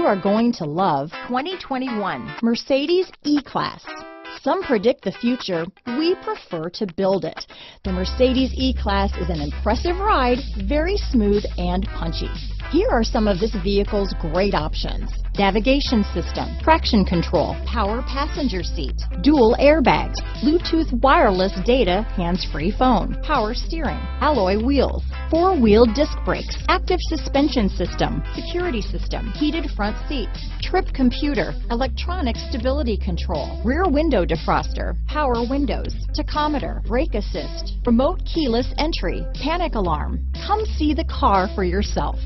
you are going to love 2021 Mercedes E-Class. Some predict the future, we prefer to build it. The Mercedes E-Class is an impressive ride, very smooth and punchy. Here are some of this vehicle's great options. Navigation system, traction control, power passenger seat, dual airbags, Bluetooth wireless data, hands-free phone, power steering, alloy wheels, four-wheel disc brakes, active suspension system, security system, heated front seats, trip computer, electronic stability control, rear window defroster, power windows, tachometer, brake assist, remote keyless entry, panic alarm. Come see the car for yourself.